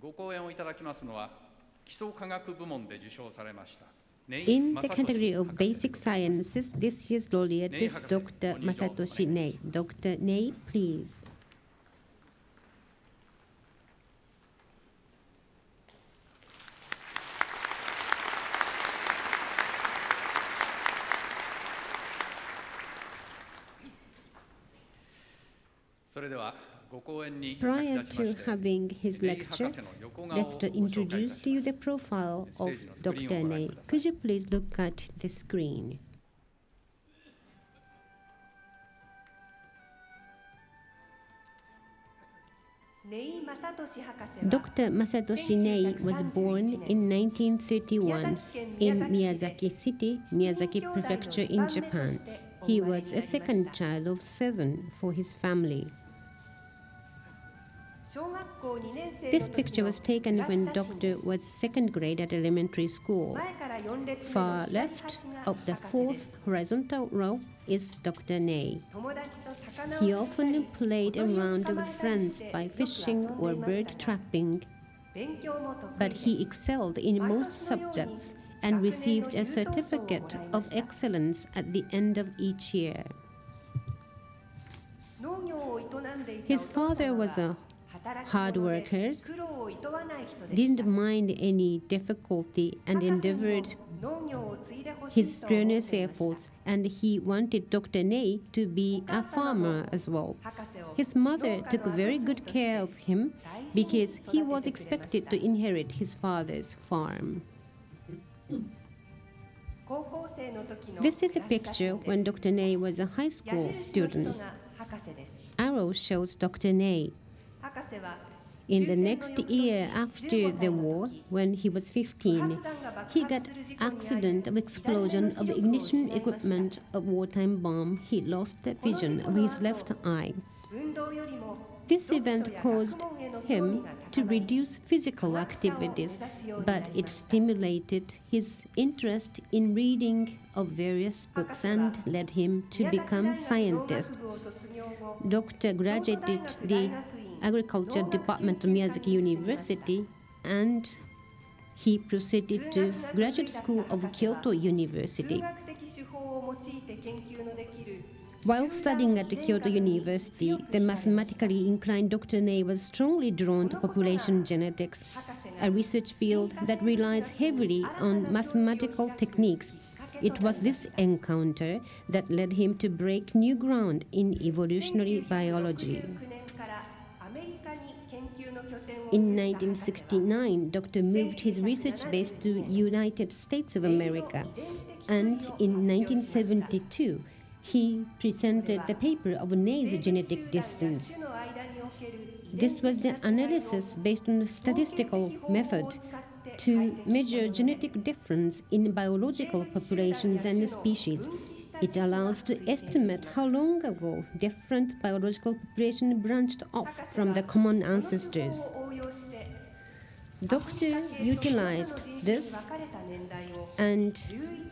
ご講演をいただきますのは基礎科学部門で受賞されました In the category of basic sciences, this year's laureate is Dr. Masatoshi Nei. Dr. Nei, please. Prior to having his lecture, let's introduce to you the profile of Dr. Nei. Could you please look at the screen? Dr. Masatoshi Nei was born in 1931 in Miyazaki City, Miyazaki Prefecture in Japan. He was a second child of seven for his family. This picture was taken when Doctor was second grade at elementary school. Far left of the fourth horizontal row is Dr. Nei. He often played around with friends by fishing or bird trapping, but he excelled in most subjects and received a certificate of excellence at the end of each year. His father was a hard workers, didn't mind any difficulty and endeavored his strenuous efforts, and he wanted Dr. Nei to be a farmer as well. His mother took very good care of him because he was expected to inherit his father's farm. This is a picture when Dr. Nei was a high school student. Arrow shows Dr. Nei. In the next year after the war, when he was 15, he got accident of explosion of ignition equipment of wartime bomb. He lost the vision of his left eye. This event caused him to reduce physical activities, but it stimulated his interest in reading of various books and led him to become scientist. Doctor graduated the Agriculture Department of Miyazaki University and he proceeded to graduate school of Kyoto University. While studying at Kyoto University, the mathematically inclined Dr. Nei was strongly drawn to population genetics, a research field that relies heavily on mathematical techniques. It was this encounter that led him to break new ground in evolutionary biology. In 1969, Doctor moved his research base to United States of America, and in 1972, he presented the paper of Nei's genetic distance. This was the analysis based on statistical method to measure genetic difference in biological populations and species it allows to estimate how long ago different biological populations branched off from the common ancestors. Doctor utilized this and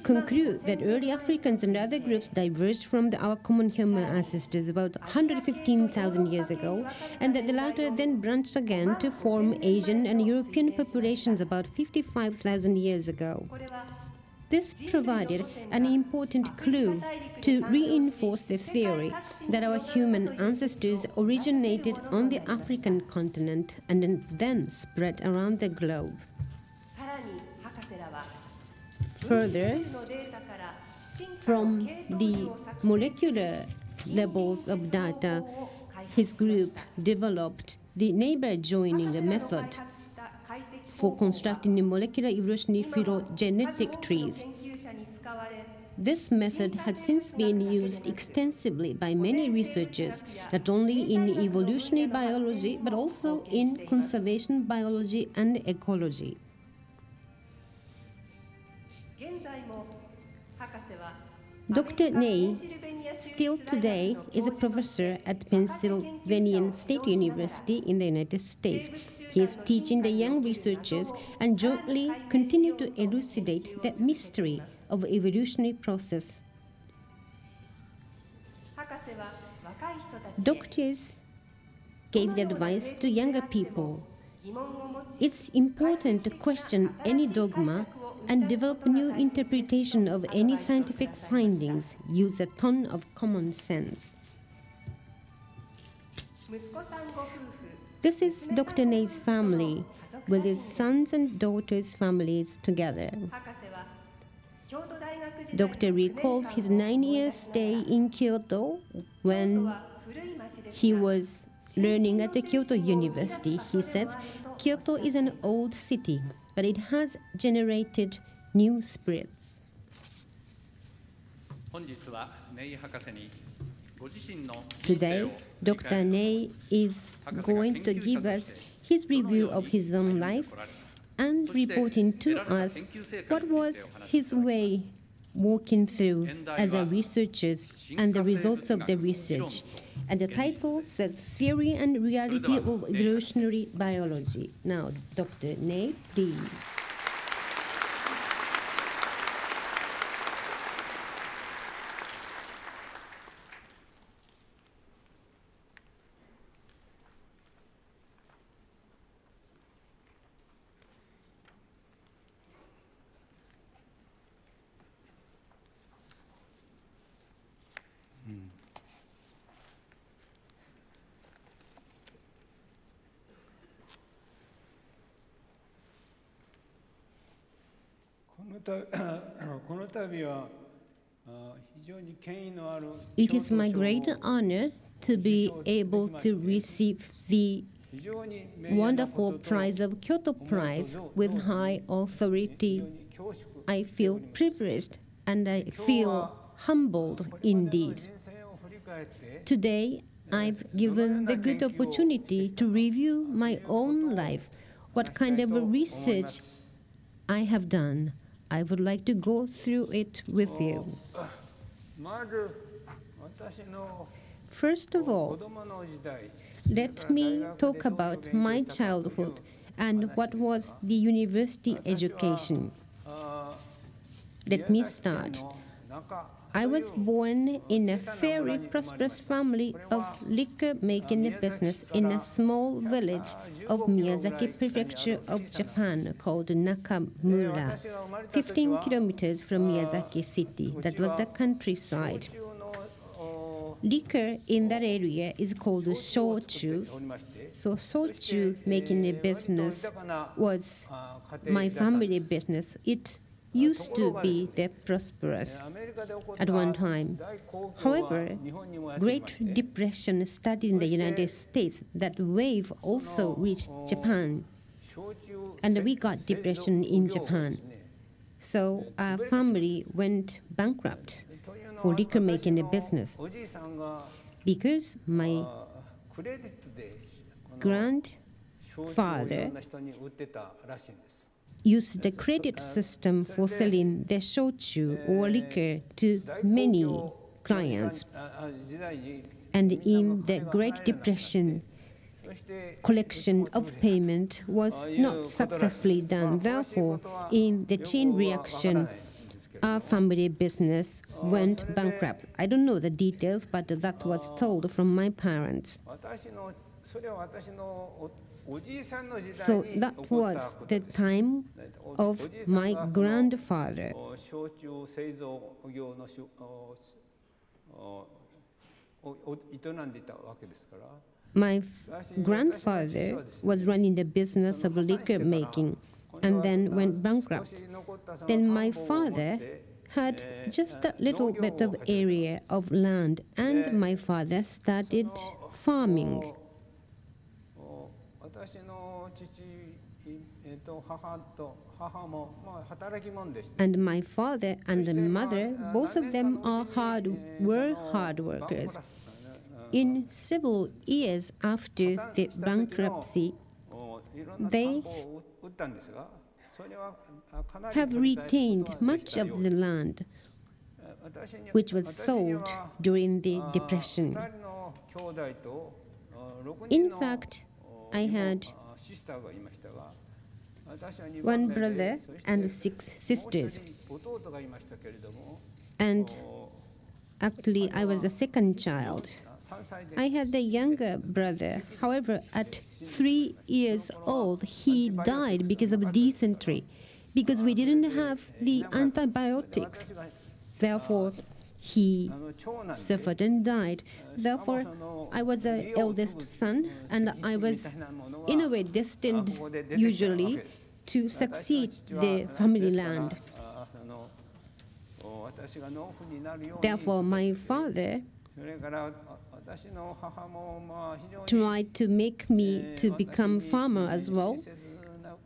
conclude that early Africans and other groups diverged from the, our common human ancestors about 115,000 years ago, and that the latter then branched again to form Asian and European populations about 55,000 years ago. This provided an important clue to reinforce the theory that our human ancestors originated on the African continent and then spread around the globe. Further, from the molecular levels of data, his group developed the neighbor joining method for constructing molecular evolutionary phylogenetic trees. This method has since been used extensively by many researchers, not only in evolutionary biology, but also in conservation biology and ecology. Dr. Nei still today is a professor at Pennsylvania State University in the United States. He is teaching the young researchers and jointly continue to elucidate the mystery of evolutionary process. Doctors gave the advice to younger people It's important to question any dogma and develop new interpretation of any scientific findings. Use a ton of common sense. This is Dr. Nei's family with his sons and daughters' families together. Doctor recalls his nine year stay in Kyoto when he was learning at the Kyoto University. He says Kyoto is an old city, but it has generated new spirits. Today, Dr. Nei is going to give us his review of his own life and reporting to us what was his way walking through as a researcher and the results of the research. And the title says Theory and Reality of Evolutionary Biology. Now, Dr. Nei, please. It is my great honor to be able to receive the wonderful prize of Kyoto Prize with high authority. I feel privileged and I feel humbled indeed. Today, I've given the good opportunity to review my own life, what kind of research I have done. I would like to go through it with you. First of all, let me talk about my childhood and what was the university education. Let me start. I was born in a very prosperous family of liquor making business in a small village of Miyazaki Prefecture of Japan called Nakamura, 15 kilometers from Miyazaki City. That was the countryside. Liquor in that area is called shochu. So shochu making a business was my family business. It used to be that prosperous at one time. However, Great Depression started in the United States. That wave also reached Japan, and we got depression in Japan. So our family went bankrupt for liquor making a business because my grandfather used the credit system for selling the shochu or liquor to many clients. And in the Great Depression, collection of payment was not successfully done. Therefore, in the chain reaction, our family business went bankrupt. I don't know the details, but that was told from my parents. So that was the time of my grandfather. My grandfather was running the business of liquor making and then went bankrupt. Then my father had just a little bit of area of land and my father started farming. And my father and mother, both of them are hard, were hard workers. In several years after the bankruptcy, they have retained much of the land which was sold during the Depression. In fact, I had one brother and six sisters. And actually, I was the second child. I had a younger brother. However, at three years old, he died because of dysentery, because we didn't have the antibiotics. Therefore, he suffered and died. Therefore, I was the eldest son, and I was, in a way, destined, usually, to succeed the family land. Therefore, my father tried to make me to become farmer as well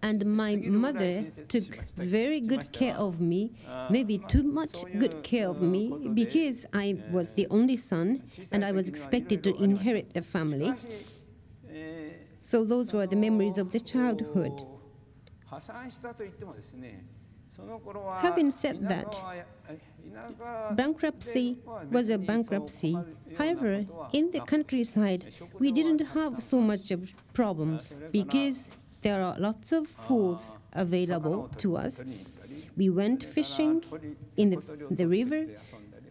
and my mother took very good care of me, maybe too much good care of me, because I was the only son and I was expected to inherit the family. So those were the memories of the childhood. Having said that, bankruptcy was a bankruptcy. However, in the countryside, we didn't have so much of problems because there are lots of foods available to us. We went fishing in the, the river,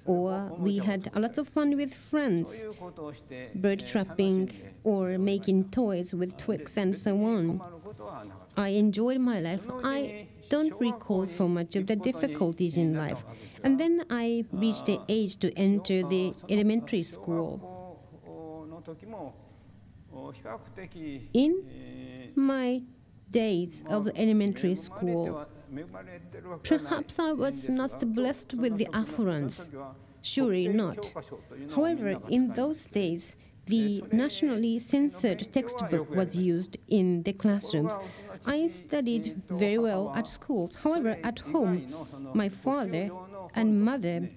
or we had a lot of fun with friends, bird trapping, or making toys with twigs and so on. I enjoyed my life. I don't recall so much of the difficulties in life. And then I reached the age to enter the elementary school. In my days of elementary school, perhaps I was not blessed with the affluence. Surely not. However, in those days, the nationally censored textbook was used in the classrooms. I studied very well at schools. However, at home, my father and mother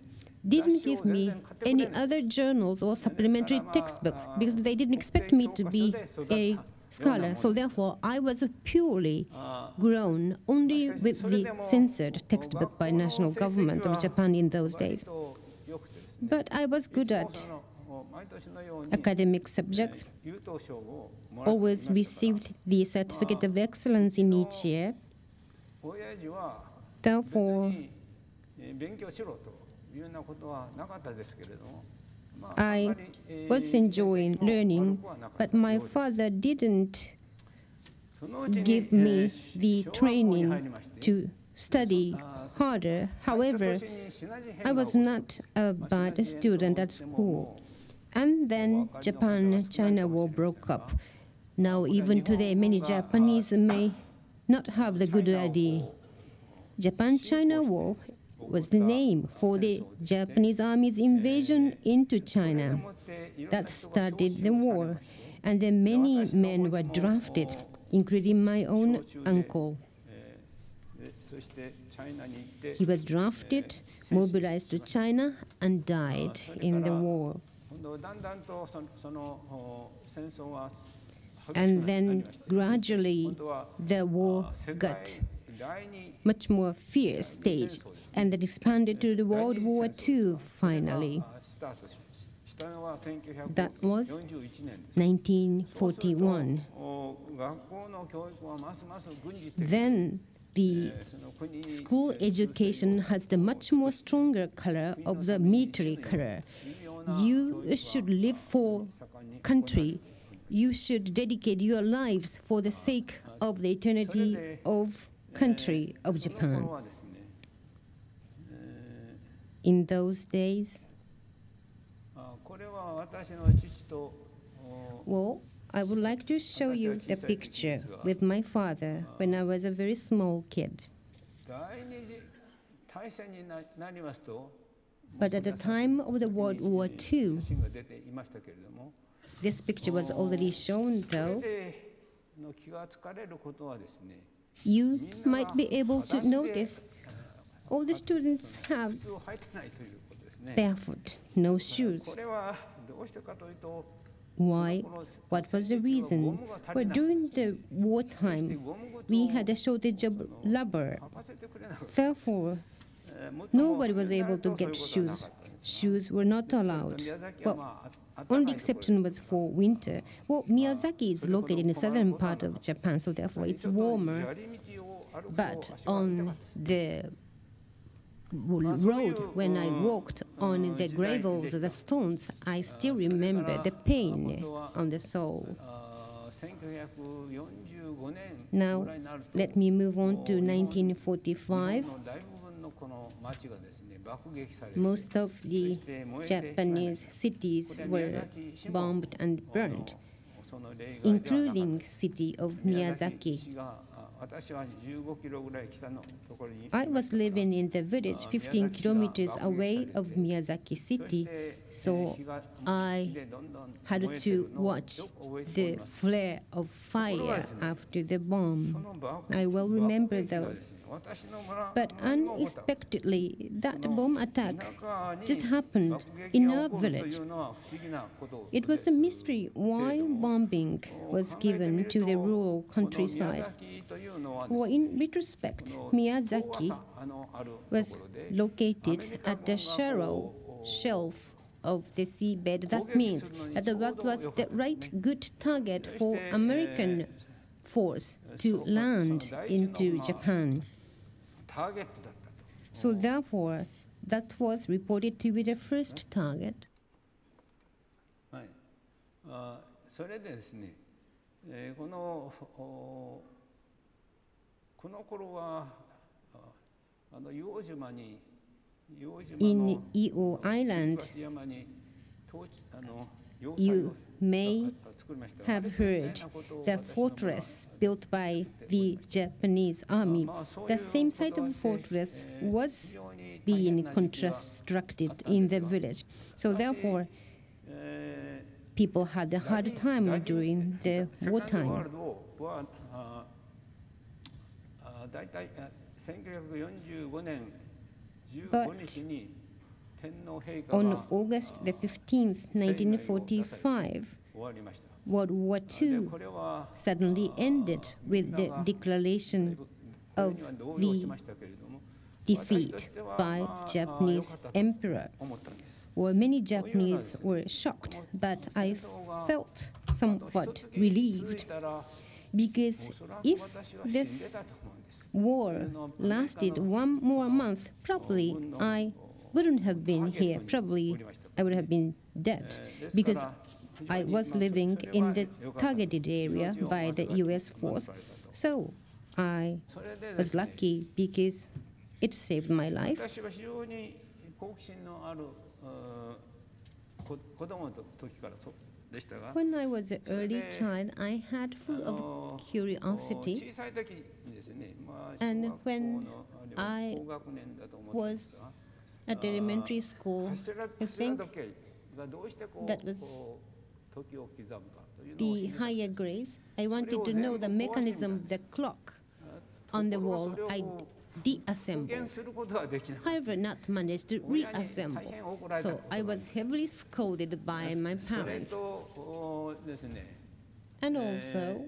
didn't give me any other journals or supplementary textbooks because they didn't expect me to be a scholar. So therefore, I was purely grown only with the censored textbook by national government of Japan in those days. But I was good at academic subjects, always received the certificate of excellence in each year. Therefore, I was enjoying learning, but my father didn't give me the training to study harder. However, I was not a bad student at school. And then Japan-China war broke up. Now, even today, many Japanese may not have the good idea. Japan-China war was the name for the Japanese army's invasion into China. That started the war, and then many men were drafted, including my own uncle. He was drafted, mobilized to China, and died in the war. And then gradually the war got much more fierce stage and that expanded to the World War II finally. That was 1941. Then the school education has the much more stronger color of the military color. You should live for country. You should dedicate your lives for the sake of the eternity of country of Japan. In those days, well, I would like to show you the picture with my father when I was a very small kid. But at the time of the World War II, this picture was already shown, though. You might be able to notice all the students have barefoot, no shoes. Why? What was the reason? Well, during the wartime, we had a shortage of rubber. Therefore, nobody was able to get shoes. Shoes were not allowed. Well, only exception was for winter. Well, Miyazaki is located in the southern part of Japan, so therefore it's warmer. But on the road when I walked on the gravels, the stones, I still remember the pain on the soul. Now, let me move on to 1945. Most of the Japanese cities were bombed and burned, including city of Miyazaki. I was living in the village 15 kilometers away of Miyazaki city, so I had to watch the flare of fire after the bomb. I will remember those. But unexpectedly, that bomb attack just happened in our village. It was a mystery why bombing was given to the rural countryside. Well, in retrospect, Miyazaki was located at the shallow shelf of the seabed. That means that that was the right good target for American force to land into Japan. So therefore, that was reported to be the first target. In Io Island, you may have heard the fortress built by the Japanese army. The same site of the fortress was being constructed in the village. So therefore, people had a hard time during the wartime. But on August the 15th, 1945, World War II suddenly ended with the declaration of the defeat by Japanese emperor. Well, many Japanese were shocked, but I felt somewhat relieved because if this war lasted one more month, probably I wouldn't have been here. Probably I would have been dead because I was living in the targeted area by the US force. So I was lucky because it saved my life. When I was an early child, I had full of curiosity. And when I was at elementary school, I think that was the higher grades. I wanted to know the mechanism of the clock on the wall. I deassembled. However, not managed to reassemble. So I was heavily scolded by my parents. And also,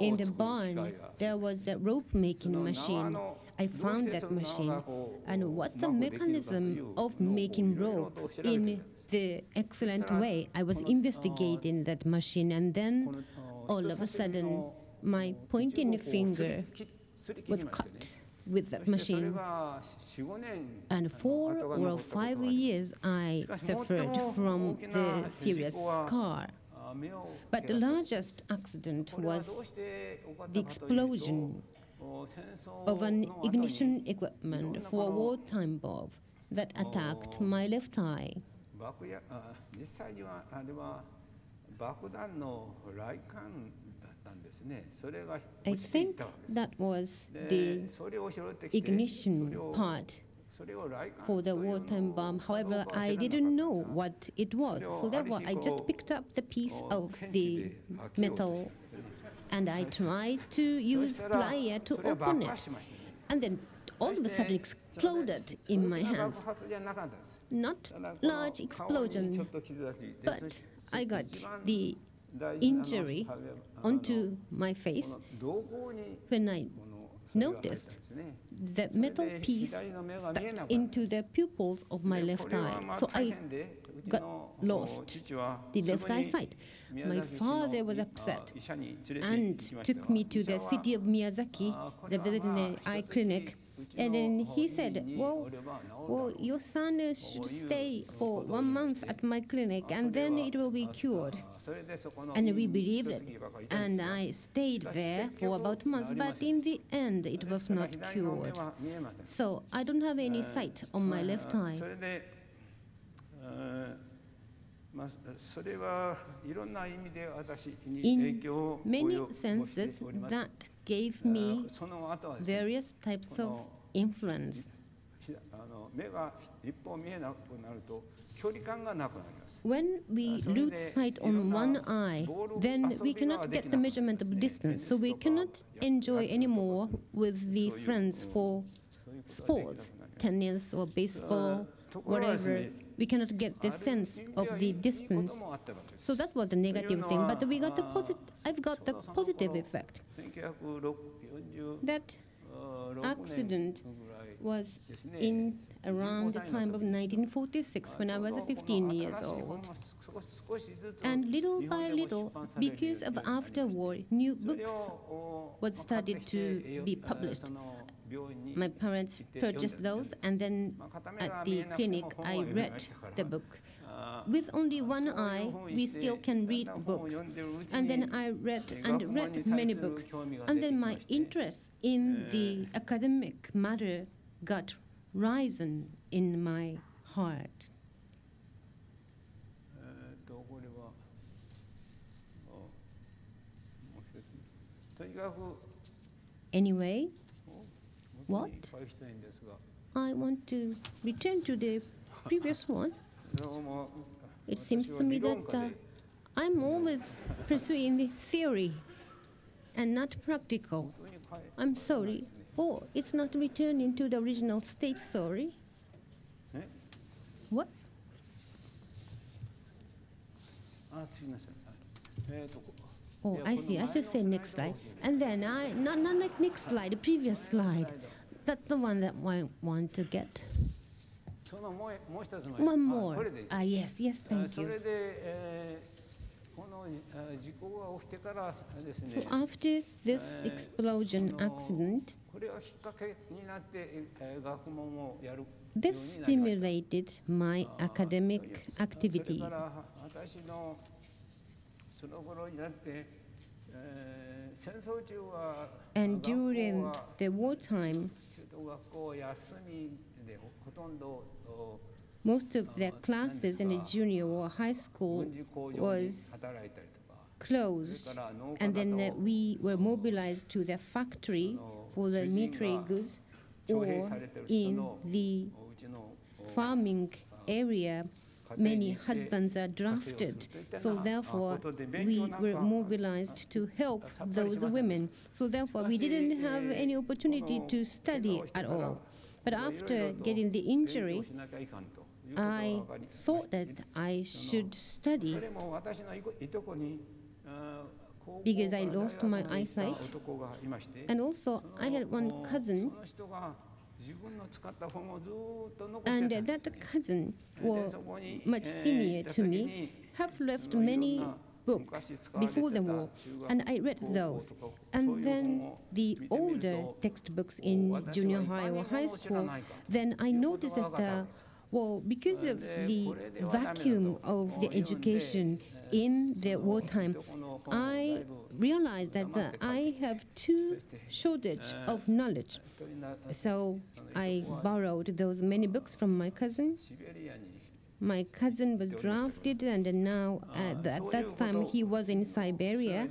in the barn, there was a rope making machine. I found that machine. And what's the mechanism of making rope in the excellent way? I was investigating that machine, and then all of a sudden, my pointing finger was cut with that machine. And four or five years I suffered from the serious scar. But the largest accident was the explosion of an ignition equipment for a wartime bomb that attacked my left eye. I think that was the ignition part for the wartime bomb. However, I didn't know what it was. So therefore, I just picked up the piece of the metal and I tried to use plier to open it. And then all of a sudden it exploded in my hands. Not large explosion, but I got the injury onto my face when I noticed the metal piece stuck into the pupils of my left eye. So I got lost the left eye sight. My father was upset and took me to the city of Miyazaki, the veterinary eye clinic. And then he said, well, well, your son should stay for one month at my clinic and then it will be cured. And we believed it. And I stayed there for about a month, but in the end, it was not cured. So I don't have any sight on my left eye. In many senses, that gave me various types of influence. When we lose sight on one eye, then we cannot get the measurement of distance, so we cannot enjoy anymore with the friends for sports, tennis or baseball, whatever. We cannot get the sense of the distance. So that was the negative thing, but we got the posit- I've got the positive effect. That accident was in around the time of 1946 when I was 15 years old. And little by little, because of after-war, new books was started to be published. My parents purchased those, and then at the clinic, I read the book. With only one eye, we still can read books. And then I read and read many books. And then my interest in the academic matter got risen in my heart. Anyway, what? I want to return to the previous one. It seems to me that uh, I'm always pursuing the theory and not practical. I'm sorry. Oh, it's not returned into the original state, sorry. What? Oh, I see. I should say next slide. And then I, not, not like next slide, the previous slide. That's the one that I want to get. One more. Ah, yes, yes, thank you. So after this explosion accident, this stimulated my academic activities. And during the wartime, most of their classes in the junior or high school was closed, and then we were mobilized to the factory for the military goods or in the farming area many husbands are drafted. So therefore, we were mobilized to help those women. So therefore, we didn't have any opportunity to study at all. But after getting the injury, I thought that I should study because I lost my eyesight. And also, I had one cousin and that cousin, was much senior to me, have left many books before the war, and I read those. And then the older textbooks in junior high or high school, then I noticed that, well, because of uh, the vacuum of the education in the wartime, I realized that I have too shortage of knowledge. So I borrowed those many books from my cousin. My cousin was drafted, and now uh, ah, at, that time he was in Siberia.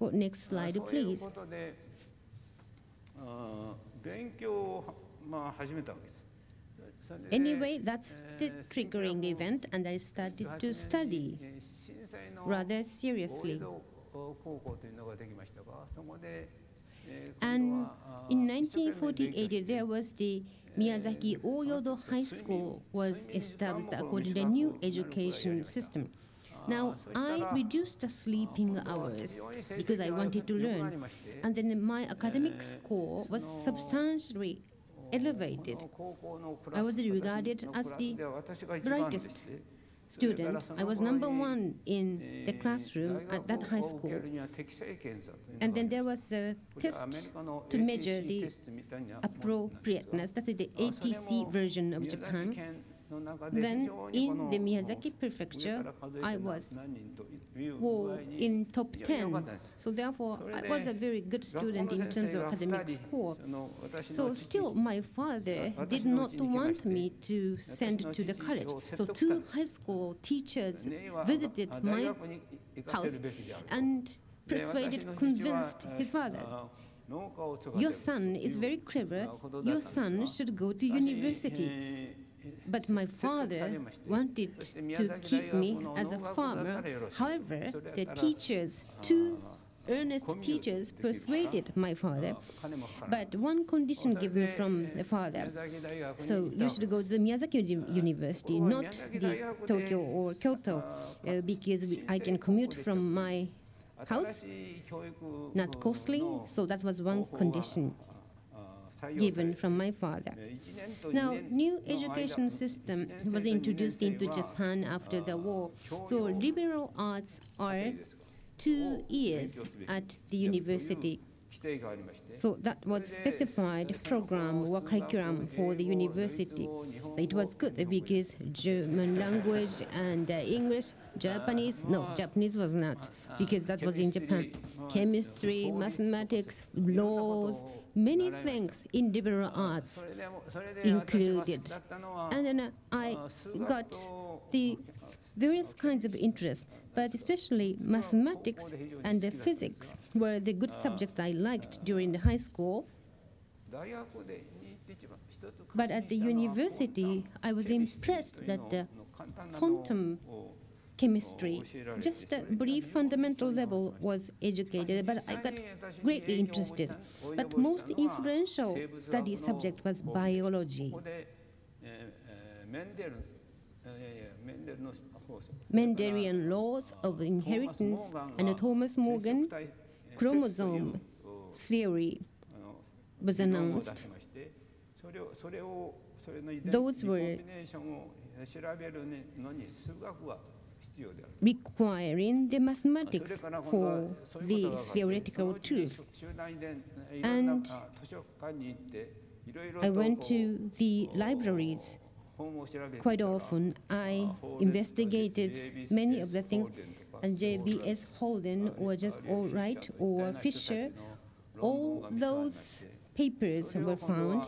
Well, next slide, please. Anyway, that's the triggering event, and I started to study rather seriously. And in 1948, there was the Miyazaki Oyodo High School was established according to the new education system. Now, I reduced the sleeping hours because I wanted to learn, and then my academic score was substantially elevated. I was regarded as the brightest student. I was number one in the classroom at that high school. And then there was a test to measure the appropriateness, that is the ATC version of Japan. Then in the Miyazaki prefecture, I was well, in top 10. So therefore, I was a very good student in terms of academic score. So still, my father did not want me to send to the college. So two high school teachers visited my house and persuaded, convinced his father. Your son is very clever. Your son should go to university. But my father wanted to keep me as a farmer. However, the teachers, two earnest teachers persuaded my father, but one condition given from the father. So you should go to the Miyazaki University, not the Tokyo or Kyoto, uh, because I can commute from my house, not costly. So that was one condition given from my father. Now, new education system was introduced into Japan after the war. So liberal arts are two years at the university. So that was specified program or curriculum for the university. It was good because German language and uh, English, Japanese, no, Japanese was not because that was in Japan. Chemistry, mathematics, laws, many things in liberal arts included. And then uh, I got the various kinds of interest, but especially mathematics and physics were the good subjects I liked during the high school. But at the university, I was impressed that the quantum chemistry, just a brief fundamental level was educated, but I got greatly interested. But most influential study subject was biology. Mendelian laws of inheritance and Thomas Morgan chromosome theory was announced. Those were requiring the mathematics for the theoretical truth. And I went to the libraries quite often. I investigated many of the things, and J.B.S. Haldane or just Albright or Fisher, all those papers were found.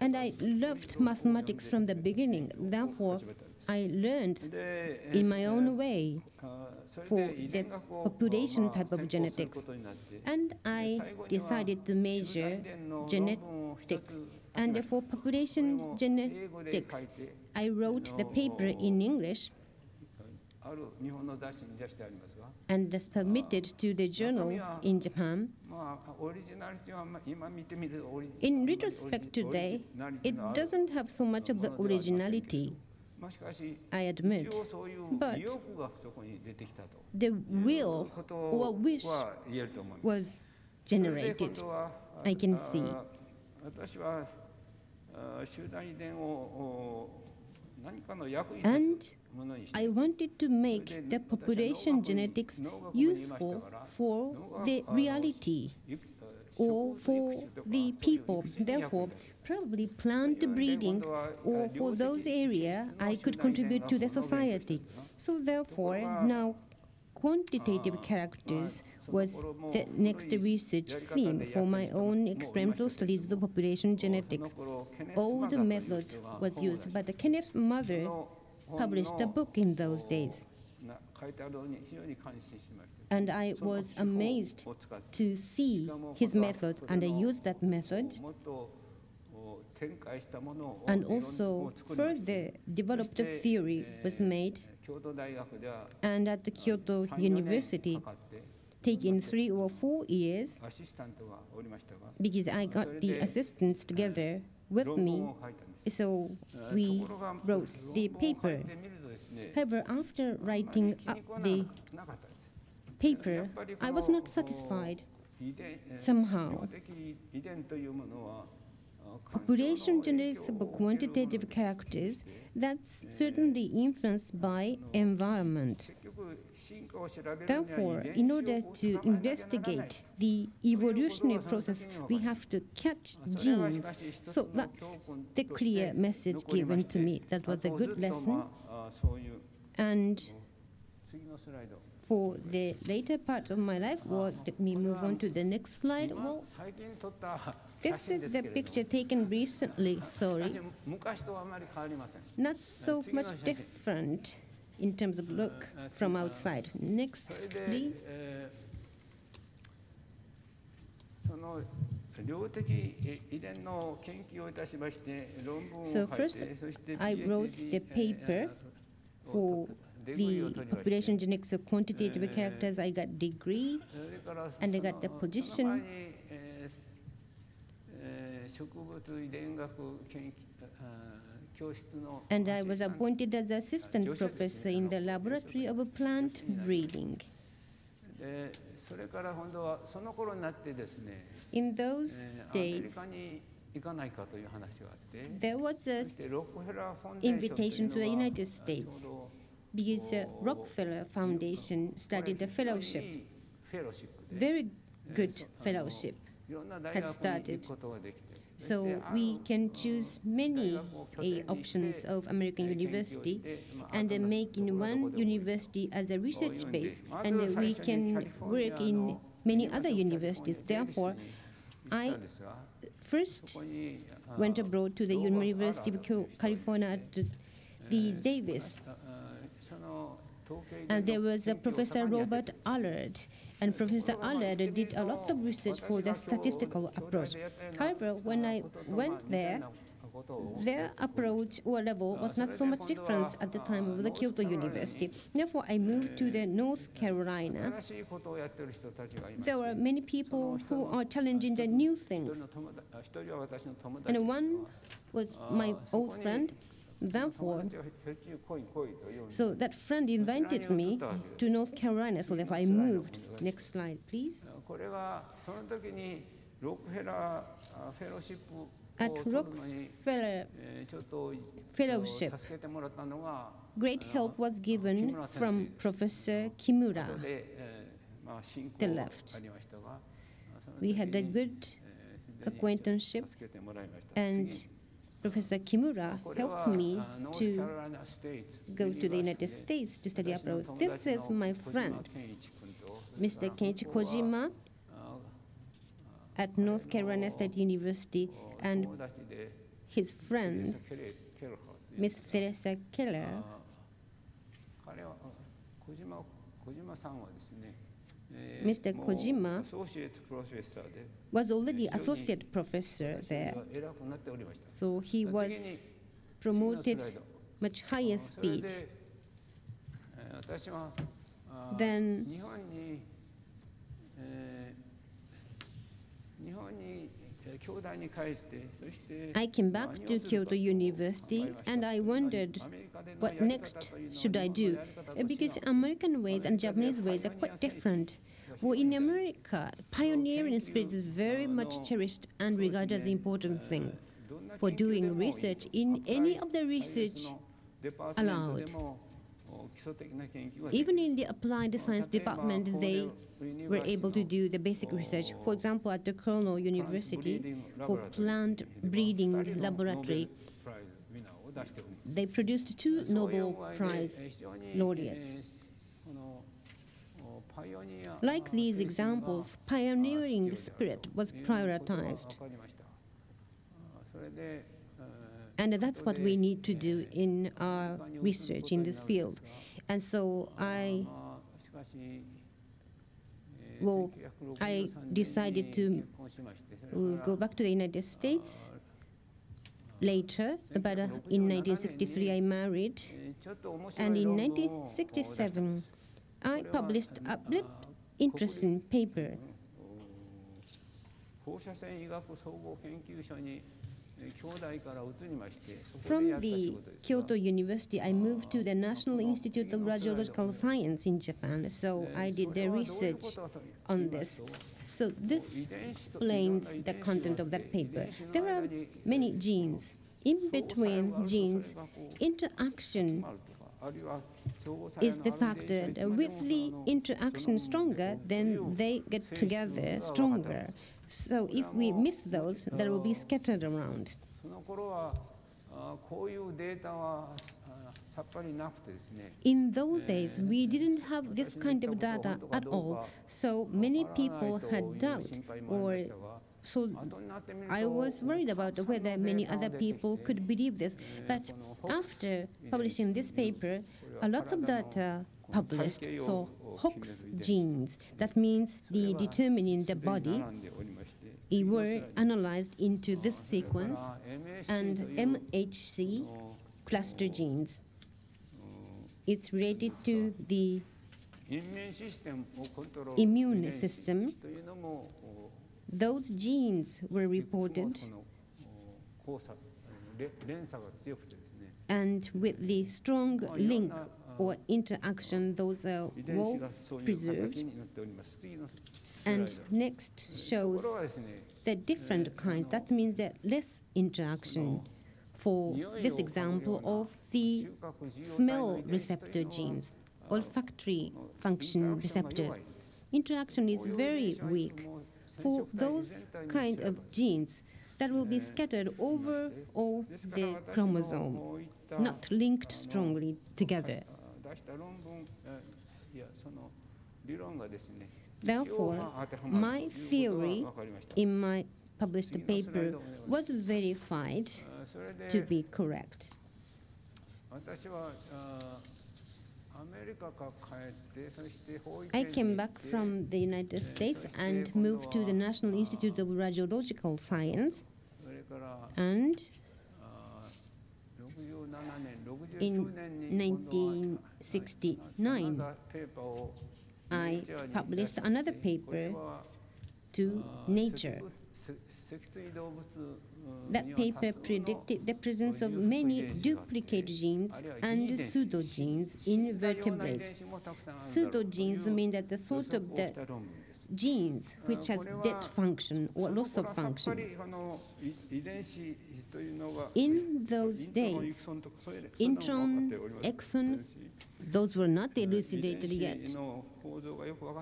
And I loved mathematics from the beginning. Therefore, I learned in my own way for the population type of genetics. And I decided to major genetics. And for population genetics, I wrote the paper in English and submitted to the journal in Japan. In retrospect today, it doesn't have so much of the originality I admit. But the will or wish was generated. I can see. And I wanted to make the population genetics useful for the reality or for the people. Therefore, probably plant breeding or for those areas I could contribute to the society. So therefore, now quantitative characters was the next research theme for my own experimental studies of population genetics. All the method was used, but the Kenneth Mather published a book in those days. And I was amazed to see his method, and I used that method. And also, further developed theory was made. And at the Kyoto University, taking three or four years, because I got the assistants together with me, so we wrote the paper. However, after writing up the paper, I was not satisfied somehow. Population genetics quantitative characters that's certainly influenced by environment. Therefore, in order to investigate the evolutionary process, we have to catch genes. So that's the clear message given to me. That was a good lesson. And for the later part of my life. Let me move on to the next slide. Well, this is the picture taken recently, sorry. Not so much different in terms of look from outside. Next, please. So first, I wrote the paper for the population genetics of quantitative eh, characters, I got degree eh, and I got the position. Eh, and I was appointed as assistant ah, professor in the laboratory of plant breeding. In those days, there was an invitation to the United States because the Rockefeller Foundation started a fellowship, very good fellowship had started. So we can choose many uh, options of American university and uh, make in one university as a research base, and uh, we can work in many other universities. Therefore, I first went abroad to the University of California at the Davis and there was a Professor Robert Allard, and Professor Allard did a lot of research for the statistical approach. However, when I went there, their approach or level was not so much different at the time of the Kyoto University. Therefore, I moved to the North Carolina. There were many people who are challenging the new things. And one was my old friend, Therefore, so that friend invited me to North Carolina, so therefore I moved. Next slide, please. At Rockefeller Fellowship, great help was given from Professor Kimura, the left. We had a good acquaintanceship and Professor Kimura helped me to go to the United States to study abroad. This is my friend, Mr. Kenichi Kojima at North Carolina State University, and his friend, Miss Teresa Keller. Mr. Kojima was already associate professor there, so he was promoted much higher speed. Then I came back to Kyoto University and I wondered what next should I do because American ways and Japanese ways are quite different. Well, in America, pioneering spirit is very much cherished and regarded as an important thing for doing research in any of the research allowed. Even in the applied science department, they were able to do the basic research. For example, at the Cornell University, for plant breeding laboratory, they produced two Nobel Prize laureates. Like these examples, pioneering spirit was prioritized. And that's what we need to do in our research in this field. And so I, well, I decided to uh, go back to the United States later, but uh, in 1963 I married, and in 1967 I published a very interesting paper From the Kyoto University, I moved to the National Institute of Radiological Science in Japan, so I did the research on this. So this explains the content of that paper. There are many genes. In between genes, interaction is the factor with the interaction stronger, then they get together stronger. So if we miss those, they will be scattered around. In those days, we didn't have this kind of data at all, so many people had doubt or so I was worried about whether many other people could believe this. But after publishing this paper, a lot of data published. So Hox genes, that means the determining the body, were analyzed into this sequence and MHC cluster genes. It's related to the immune system. Those genes were reported and with the strong link or interaction, those are well preserved. And next shows the different kinds. That means that less interaction. For this example of the smell receptor genes, olfactory function receptors, interaction is very weak. For those kind of genes that will be scattered over all the chromosome, not linked strongly together. Therefore, my theory in my published paper was verified to be correct. I came back from the United States and moved to the National Institute of Radiological Science. And in 1969, I published another paper to Nature. That paper predicted the presence of many duplicate genes and pseudogenes in vertebrates. Pseudogenes mean that the sort of the genes which has dead function or loss of function. In those days, intron, exon, those were not elucidated yet.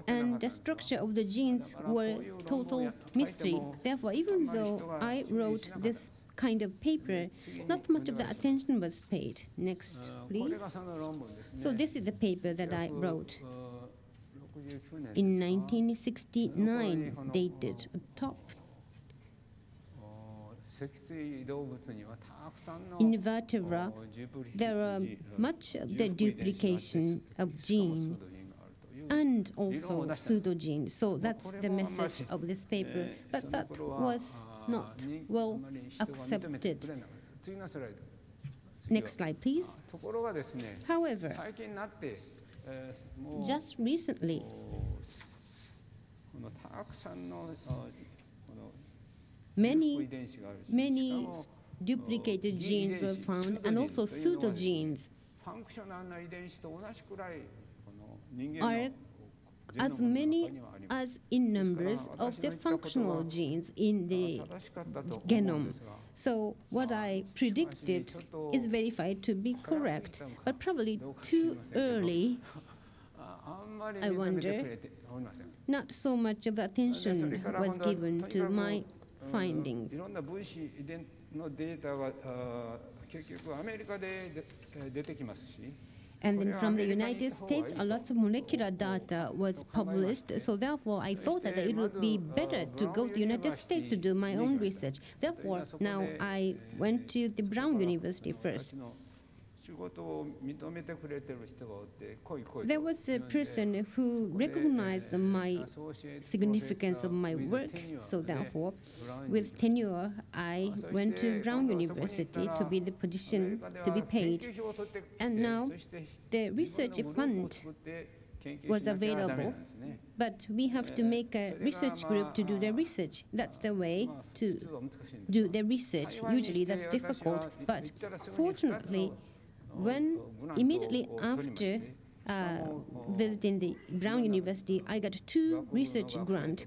And the structure of the genes were total mystery. Therefore, even though I wrote this kind of paper, not much of the attention was paid. Next, please. So this is the paper that I wrote in 1969, dated top. In vertebra, there are much of the duplication of gene and also pseudogenes. So that's the message of this paper. But that was not well accepted. Next slide, please. However, just recently, many, many duplicated genes were found and also pseudogenes are as many as in numbers of the functional genes in the genome. So what I predicted is verified to be correct, but probably too early, I wonder. Not so much of attention was given to my finding. And then from the United States, a lot of molecular data was published. So therefore, I thought that it would be better to go to the United States to do my own research. Therefore, now I went to the Brown University first. There was a person who recognized my significance of my work, so therefore, with tenure, I went to Brown University to be the position to be paid. And now, the research fund was available, but we have to make a research group to do the research. That's the way to do the research. Usually that's difficult, but fortunately, when immediately after uh, visiting the Brown University, I got two research grants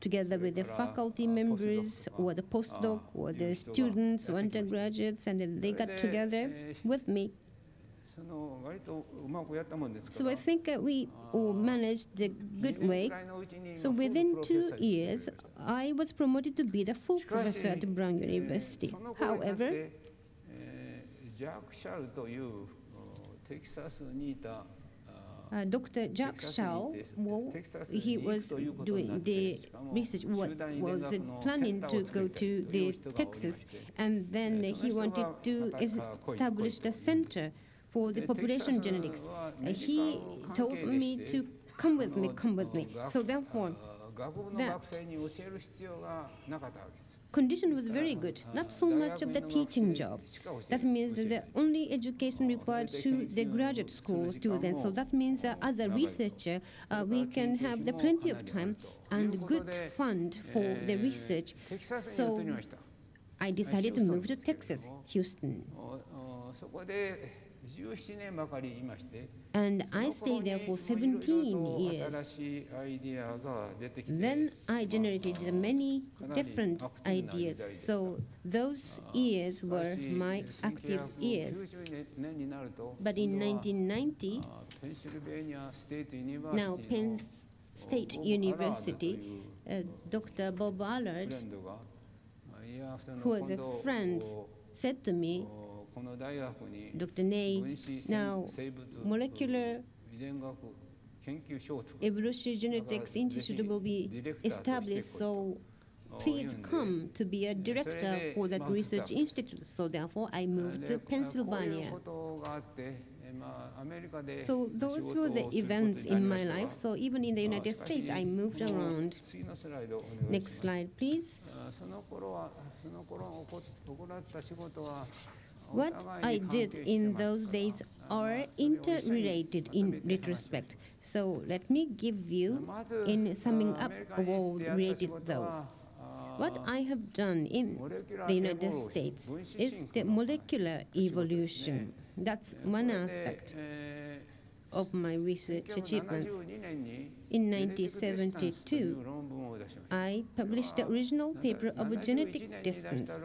together with the faculty members or the postdoc or the students or undergraduates, and they got together with me so I think uh, we all managed the good way. So within two years, I was promoted to be the full professor at Brown University. However, uh, Dr. Jack Schull, well, he was doing the research, what was planning to go to the Texas, and then he wanted to establish the center for the population genetics. Uh, he told me to come with me, come with me. So therefore, that condition was very good, not so much of the teaching job. That means that the only education required to the graduate school students. So that means that as a researcher, uh, we can have the plenty of time and good fund for the research. So I decided to move to Texas, Houston. And I stayed there for 17 years. Then I generated many different ideas. So those years were my active years. But in 1990, now Penn State University, uh, Dr. Bob Allard, who was a friend, said to me, Dr. Nei, now molecular evolutionary genetics institute will be established, so please come to be a director for that research institute. So therefore, I moved to Pennsylvania. So those were the events in my life. So even in the United States, I moved around. Next slide, please. What I did in those days are interrelated in retrospect. So let me give you in summing up of all related those. What I have done in the United States is the molecular evolution. That's one aspect of my research achievements. In 1972, I published the original paper of genetic distance.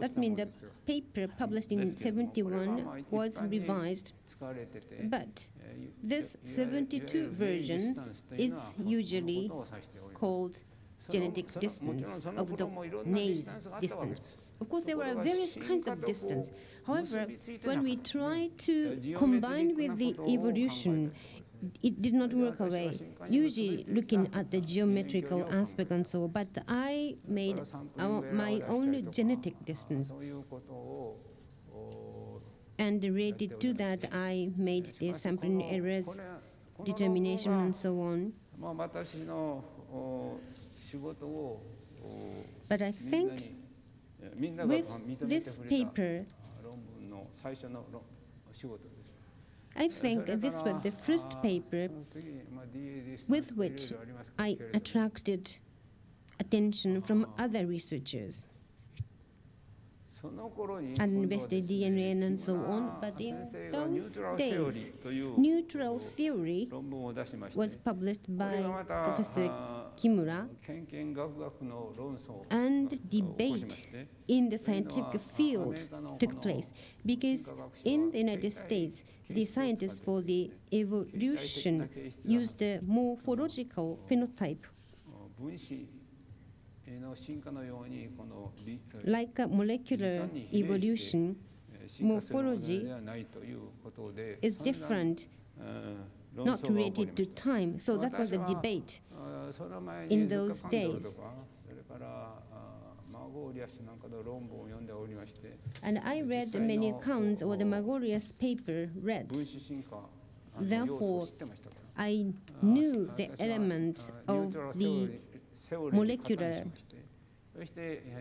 That means the paper published in 71 was revised. But this 72 version is usually called genetic distance of the Nei's distance. Of course, there were various kinds of distance. However, when we try to combine with the evolution, it did not work away. Usually looking at the geometrical aspect and so, but I made our, my own genetic distance. And related to that, I made the sampling errors determination and so on. But I think with this paper, I think this was the first paper with which I attracted attention from other researchers and invested DNA and so on. But in those days, neutral theory was published by Professor Kimura, and debate in the scientific field took place because in the United States, the scientists for the evolution used the morphological phenotype like molecular evolution, morphology is different, not related to time. So that was the debate in those days. And I read many accounts of the Margoliash paper read. Therefore, I knew the element of the molecular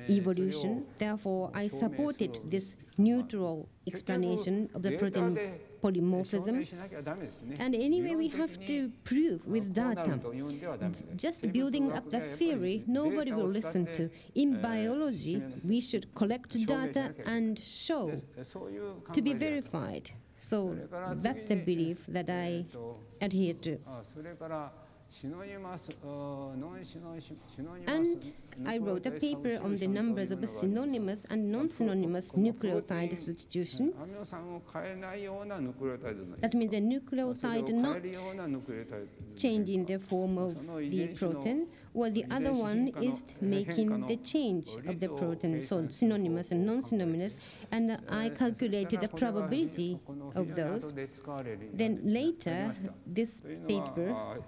evolution. Therefore, I supported this neutral explanation of the protein polymorphism. And anyway, we have to prove with data. Just building up the theory, nobody will listen to. In biology, we should collect data and show to be verified. So that's the belief that I adhere to. And I wrote a paper on the numbers of synonymous and non-synonymous nucleotide substitution. That means the nucleotide not changing the form of the protein, or the other one is making the change of the protein, so synonymous and non-synonymous, and I calculated the probability of those. Then later, this paper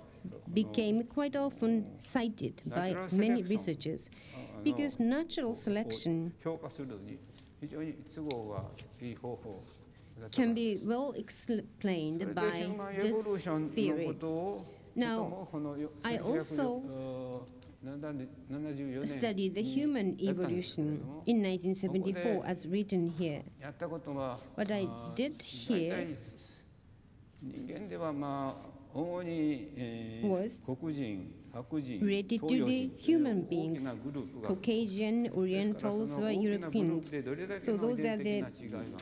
became quite often cited by many researchers because natural selection can be well explained by this theory. Now, I also studied the human evolution in 1974 as written here. What I did here was related to the human beings, Caucasian, Orientals, or Europeans. So those are the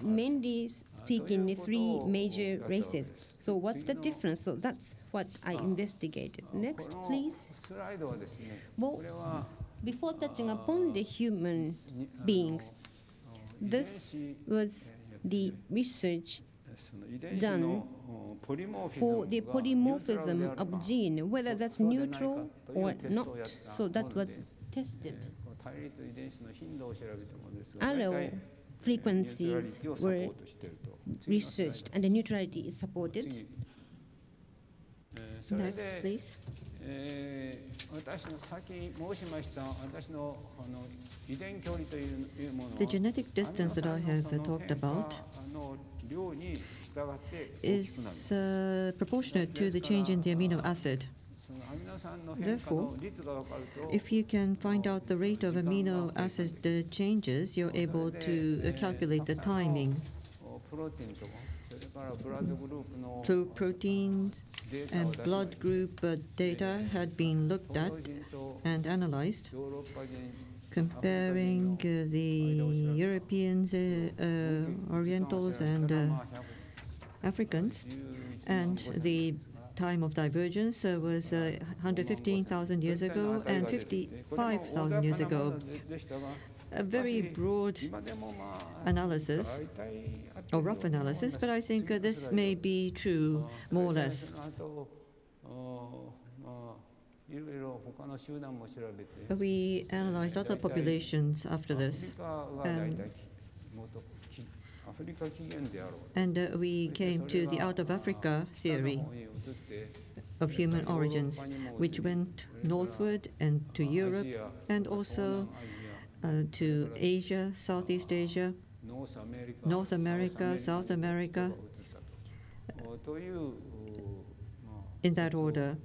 mainly speaking the three major races. So what's the difference? So that's what I investigated. Next, please. Well, before touching upon the human beings, this was the research done for the polymorphism of gene, whether that's neutral or not. So that was tested. Allele frequencies were researched and the neutrality is supported. Next, please. The genetic distance that I have talked about is uh, proportionate to the change in the amino acid. Therefore, if you can find out the rate of amino acid changes, you're able to uh, calculate the timing. So proteins and blood group uh, data had been looked at and analyzed comparing uh, the Europeans, uh, uh, Orientals, and Africans, and the time of divergence was 115,000 years ago and 55,000 years ago. A very broad analysis, or rough analysis, but I think this may be true more or less. We analyzed other populations after this. And, and uh, we came to the out of Africa theory of human origins, which went northward and to Europe and also uh, to Asia, Southeast Asia, North America, South America, in that order.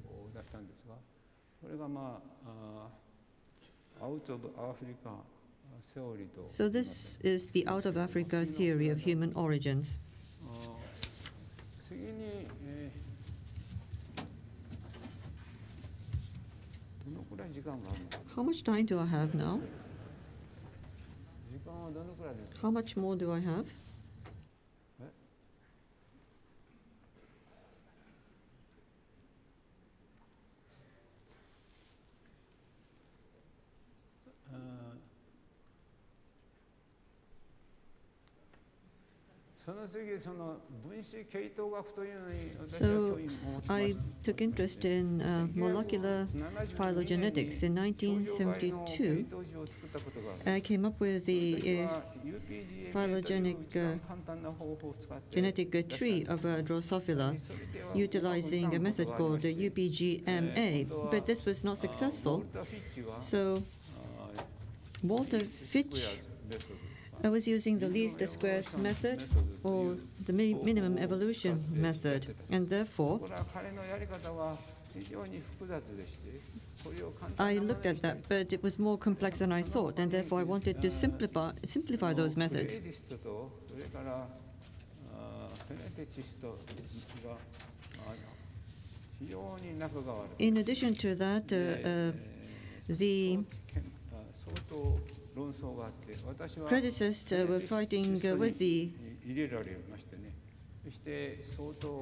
So this is the out of Africa theory of human origins. How much time do I have now? How much more do I have? So I took interest in uh, molecular phylogenetics. In 1972, I came up with the uh, phylogenetic uh, genetic tree of uh, Drosophila utilizing a method called UPGMA, but this was not successful. So Walter Fitch I was using the least squares method or the mi minimum evolution method, and therefore I looked at that, but it was more complex than I thought, and therefore I wanted to simplify, simplify those methods. In addition to that, uh, uh, the predecessors were fighting with the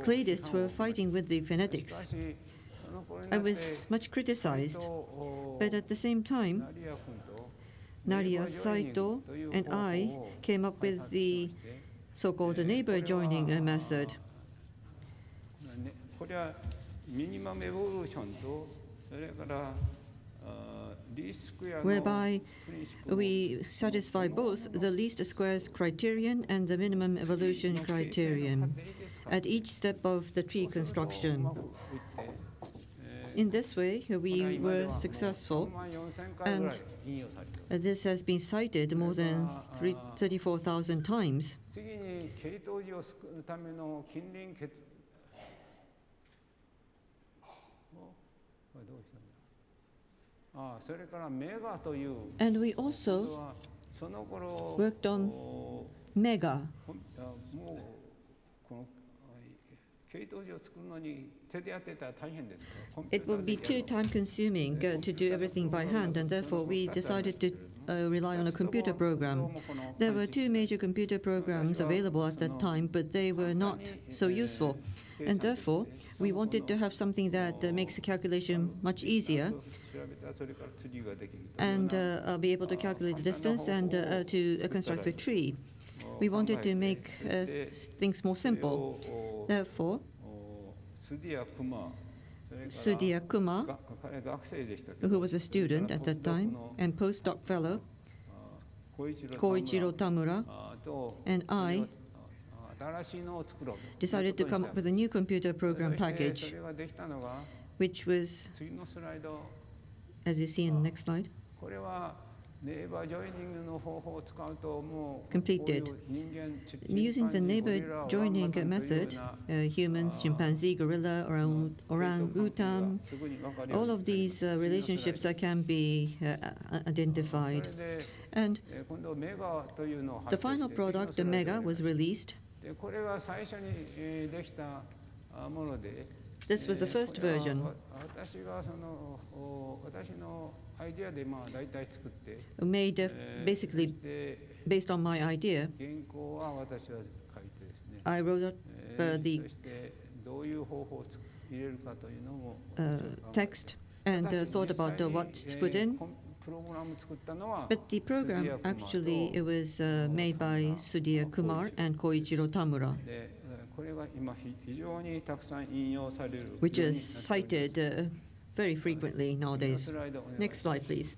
cladists were fighting with the fanatics. I was much criticized, but at the same time, Naruya Saitou and I came up with the so-called neighbor joining method. Whereby we satisfy both the least squares criterion and the minimum evolution criterion at each step of the tree construction. In this way, we were successful, and this has been cited more than 34,000 times. And we also worked on mega. It would be too time consuming uh, to do everything by hand, and therefore we decided to uh, rely on a computer program. There were two major computer programs available at that time, but they were not so useful. And therefore, we wanted to have something that uh, makes the calculation much easier and uh, be able to calculate the distance and uh, to construct the tree. We wanted to make uh, things more simple. Therefore, Sudhir Kumar, who was a student at that time, and postdoc fellow, Koichiro Tamura, and I decided to come up with a new computer program package, which was, as you see in the next slide, completed. Using the neighbor joining method, uh, humans, chimpanzee, gorilla, orang, orangutan, all of these uh, relationships that can be uh, identified. And the final product, the Mega, was released. This was the first version. Made basically based on my idea. I wrote up uh, the uh, text and uh, thought about uh, what to put in. But the program actually it was uh, made by Sudhir Kumar and Koichiro Tamura which is cited uh, very frequently nowadays. Next slide, please.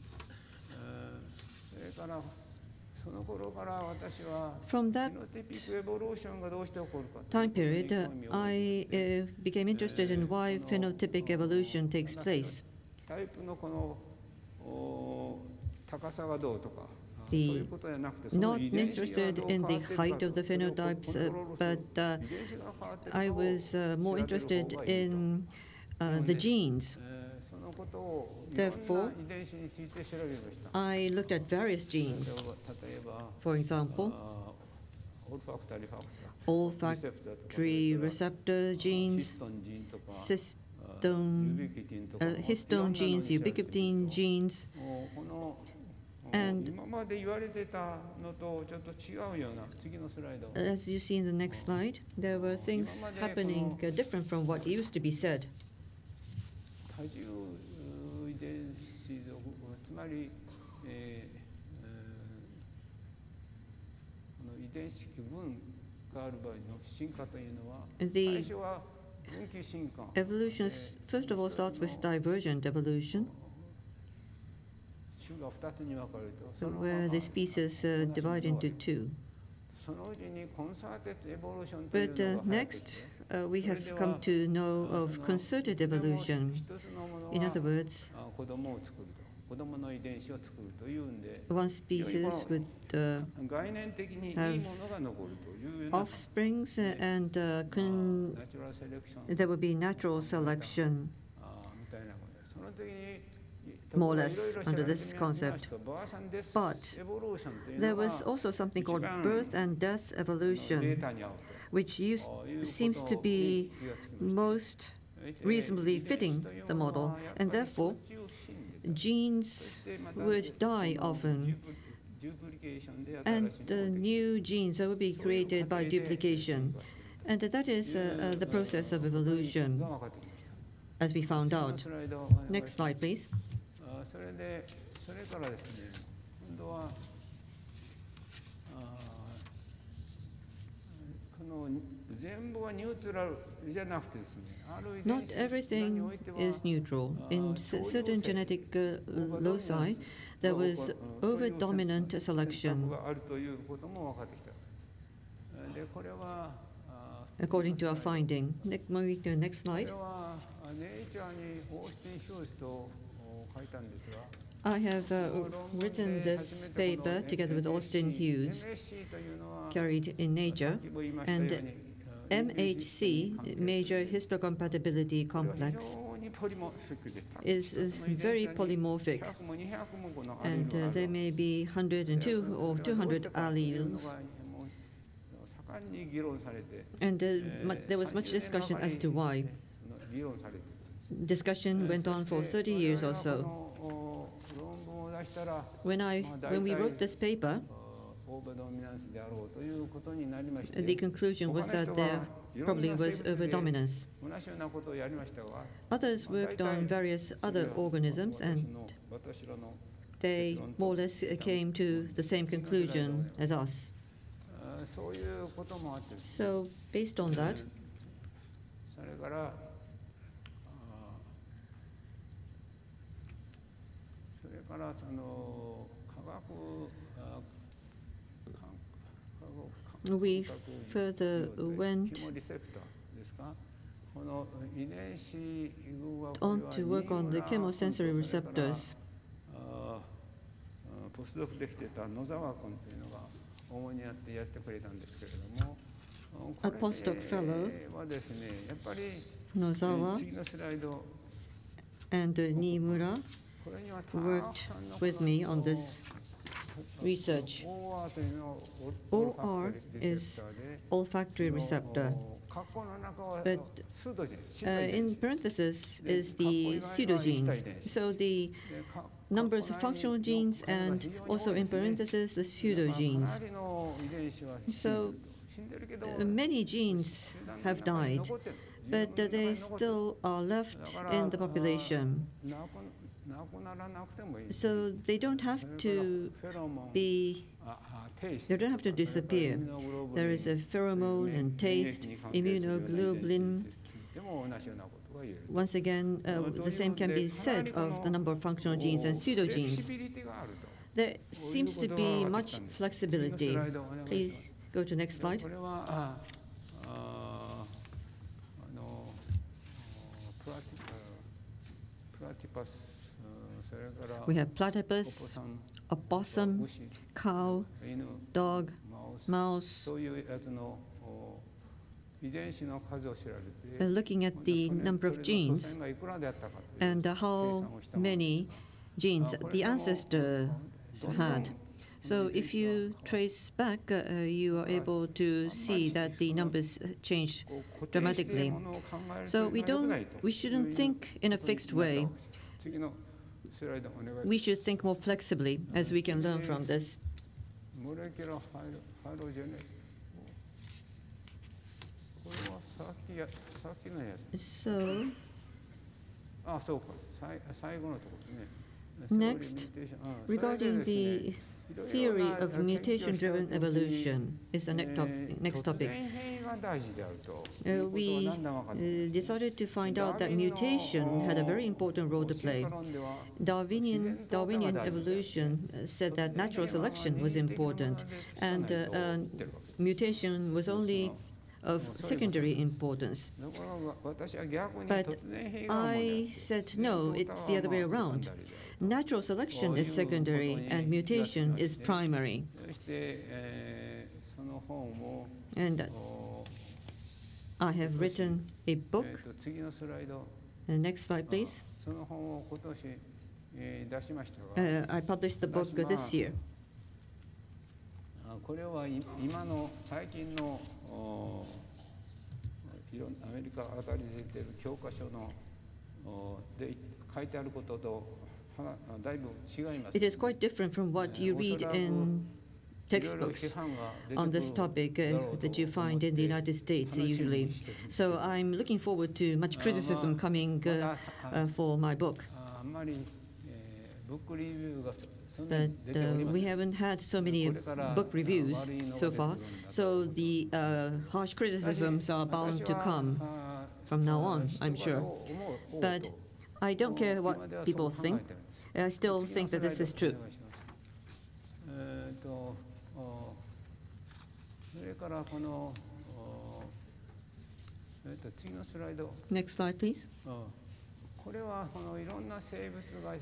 From that time period, uh, I uh, became interested in why phenotypic evolution takes place the not interested in the height of the phenotypes, uh, but uh, I was uh, more interested in the genes. Therefore, I looked at various genes. For example, olfactory receptor genes, cystone, uh, histone genes, ubiquitin genes, and as you see in the next slide, there were things happening uh, different from what used to be said. The evolution, first of all, starts with divergent evolution where the species uh, divide into two. But uh, next, uh, we have come to know of concerted evolution. In other words, one species would uh, have offsprings and uh, there would be natural selection more or less under this concept. But there was also something called birth and death evolution, which used, seems to be most reasonably fitting the model, and therefore genes would die often, and the new genes would be created by duplication. And that is uh, uh, the process of evolution, as we found out. Next slide, please. それでそれからですね今度はこの全部はニュートラルじゃなくてですね Not everything is neutral. In certain genetic uh, loci, there was over-dominant selection. According to our finding. Moving to the next slide. I have uh, written this paper together with Austin Hughes, carried in Nature, and MHC, Major Histocompatibility Complex, is uh, very polymorphic, and uh, there may be 102 or 200 alleles. And uh, there was much discussion as to why discussion went on for 30 years or so. When, I, when we wrote this paper, the conclusion was that there probably was overdominance. Others worked on various other organisms and they more or less came to the same conclusion as us. So, based on that, we further went on to work on the chemosensory receptors. ポスドクできてた野沢君というのが主にやってやってくれたんですけれども、A postdoc fellow, Nozawa and Niimura worked with me on this research. OR is olfactory receptor, but uh, in parentheses is the pseudogenes. So the numbers of functional genes and also in parentheses the pseudogenes. So uh, many genes have died, but uh, they still are left in the population. So they don't have to be, they don't have to disappear. There is a pheromone and taste, immunoglobulin. Once again, uh, the same can be said of the number of functional genes and pseudogenes. There seems to be much flexibility. Please go to next slide. Uh, uh, uh, We have platypus, opossum, cow, dog, mouse. looking at the number of genes and how many genes the ancestors had. So if you trace back, uh, you are able to see that the numbers change dramatically. So we don't, we shouldn't think in a fixed way. We should think more flexibly, as we can learn from this. So, next, regarding the theory of mutation-driven evolution is the next, top next topic. Uh, we uh, decided to find out that mutation had a very important role to play. Darwinian, Darwinian evolution uh, said that natural selection was important, and uh, uh, mutation was only of secondary importance. But I said no, it's the other way around. Natural selection is secondary and mutation is primary. And I have written a book. The next slide, please. Uh, I published the book this year. It is quite different from what you read in textbooks on this topic uh, that you find in the United States usually. So I'm looking forward to much criticism coming uh, uh, for my book. But uh, we haven't had so many book reviews so far, so the uh, harsh criticisms are bound to come from now on, I'm sure. But I don't care what people think. I still think that this is true. Next slide, please.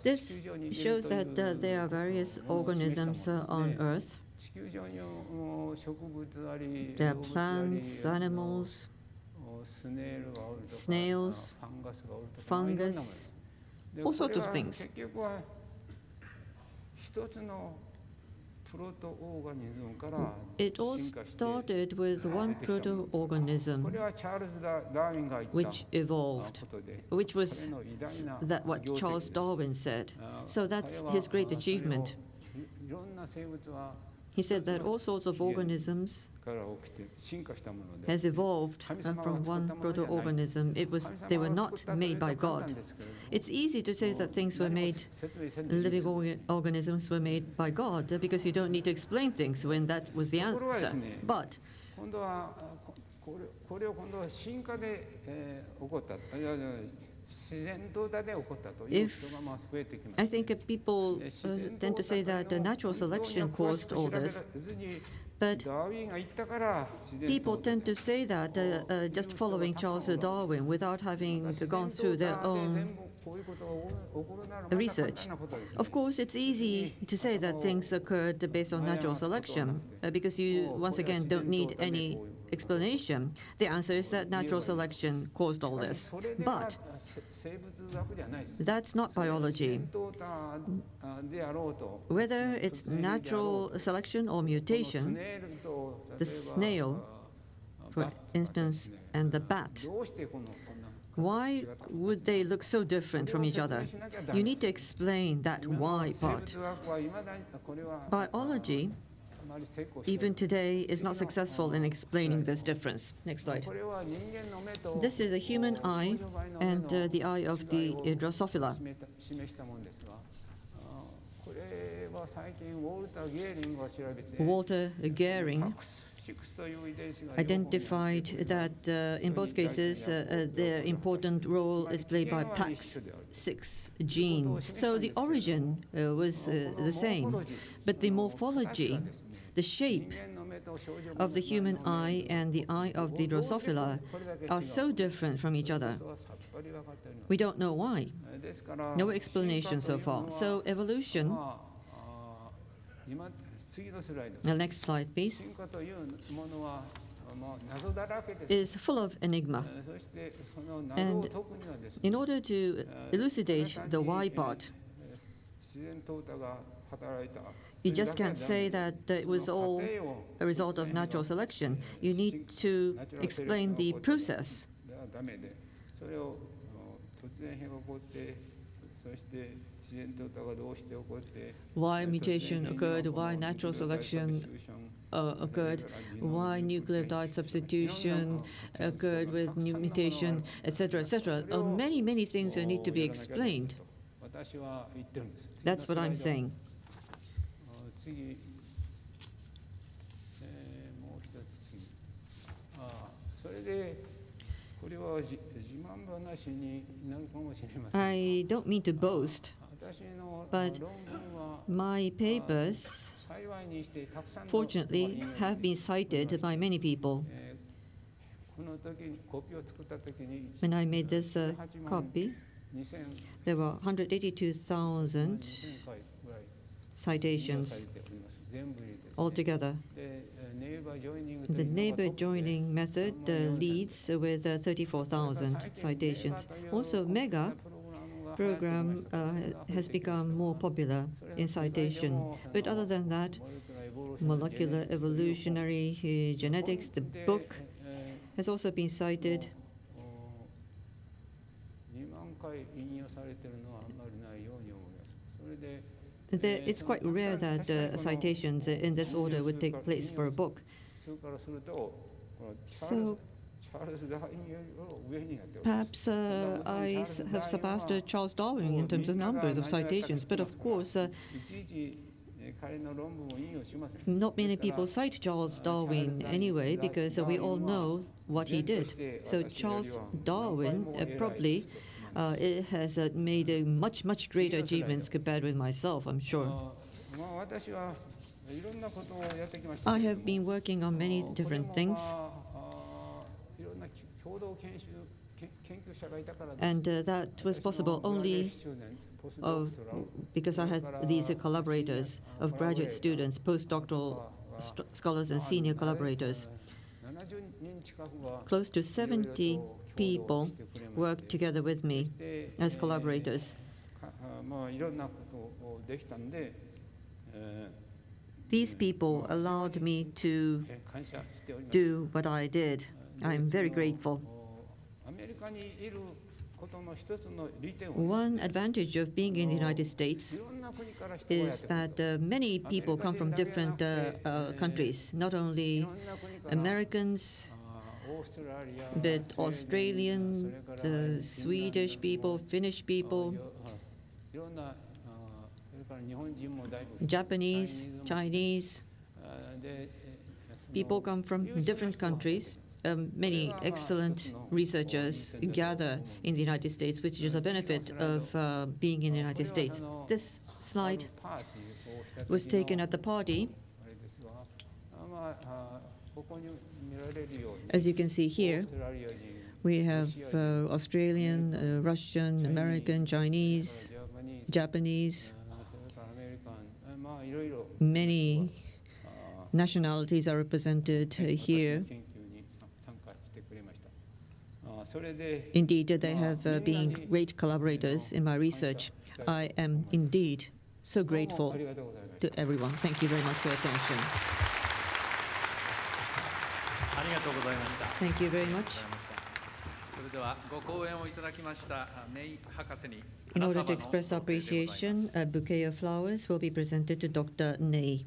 This shows that uh, there are various organisms uh, on Earth. There are plants, animals, snails, fungus, all sorts of things. It all started with one proto-organism which evolved, which was that what Charles Darwin said. So that's his great achievement. He said that all sorts of organisms has evolved from one proto-organism. It was they were not made by God. It's easy to say that things were made, living organisms were made by God because you don't need to explain things when that was the answer. But if I think people uh, tend to say that natural selection caused all this, but people tend to say that uh, uh just following Charles Darwin without having gone through their own research. Of course, it's easy to say that things occurred based on natural selection uh, because you, once again, don't need any explanation. The answer is that natural selection caused all this. But that's not biology. Whether it's natural selection or mutation, the snail, for instance, and the bat. Why would they look so different from each other? You need to explain that why part. Biology, even today, is not successful in explaining this difference. Next slide. This is a human eye and uh, the eye of the Drosophila. Walter Gehring identified that uh, in both cases uh, uh, their important role is played by PAX6 gene. So the origin was the same, but the morphology, the shape of the human eye and the eye of the Drosophila are so different from each other. We don't know why. No explanation so far. So evolution the next slide, please. Is full of enigma. Uh, and in order to uh, elucidate the why part, you just can't say that it was all a result of natural selection. You need to explain the process why mutation occurred, why natural selection uh, occurred, why nucleotide substitution occurred with mutation, etc., etc. Uh, many, many things that need to be explained. That's what I'm saying. I don't mean to boast, but my papers, fortunately, have been cited by many people. When I made this uh, copy, there were 182,000 citations altogether. The neighbor joining method uh, leads with uh, 34,000 citations. Also, MEGA program uh, has become more popular in citation. But other than that, molecular evolutionary genetics, the book, has also been cited. it's quite rare that uh, citations in this order would take place for a book. So perhaps uh, I have surpassed uh, Charles Darwin in terms of numbers of citations, but of course, uh, not many people cite Charles Darwin anyway, because we all know what he did. So Charles Darwin uh, probably uh, has uh, made much, much greater achievements compared with myself, I'm sure. I have been working on many different things. And uh, that was possible only of, because I had these collaborators of graduate students, postdoctoral scholars, and senior collaborators. Close to 70 people worked together with me as collaborators. These people allowed me to do what I did. I'm very grateful. One advantage of being in the United States is that uh, many people come from different uh, uh, countries, not only Americans, but Australian, uh, Swedish people, Finnish people, Japanese, Chinese. People come from different countries. Um, many excellent researchers gather in the United States, which is a benefit of uh, being in the United States. This slide was taken at the party. As you can see here, we have uh, Australian, uh, Russian, American, Chinese, Japanese. Many nationalities are represented here. Indeed, they have uh, been great collaborators in my research. I am indeed so grateful to everyone. Thank you very much for your attention. Thank you very much. In order to express appreciation, a bouquet of flowers will be presented to Dr. Nei.